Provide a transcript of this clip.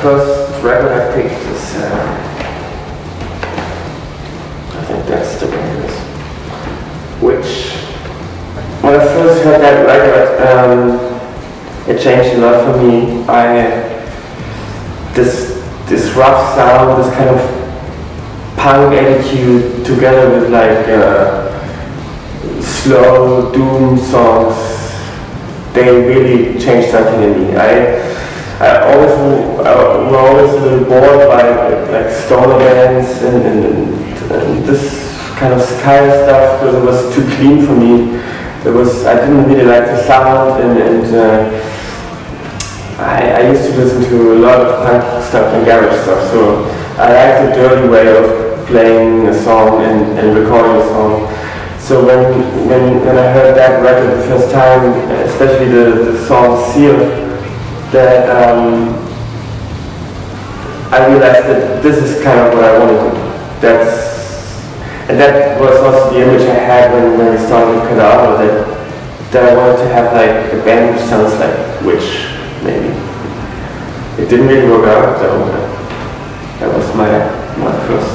first record I picked is, uh, I think that's the one. Which, when I first heard that record, um, it changed a lot for me. I, this, this rough sound, this kind of punk attitude together with like uh, slow doom songs, they really changed something in me. I, I always Was always a little bored by like stoner bands and, and, and, this kind of sky stuff because it was too clean for me. It was I didn't really like the sound and, and uh, I, I used to listen to a lot of punk stuff and garage stuff, so I liked the dirty way of playing a song and, and recording a song. So when, when, when I heard that record the first time, especially the, the song Seer, that um, I realized that this is kind of what I wanted to do. That's, and that was also the image I had when, when we started Kadavar, that, that I wanted to have like a band which sounds like Witch maybe. It didn't really work out though. That was my, my first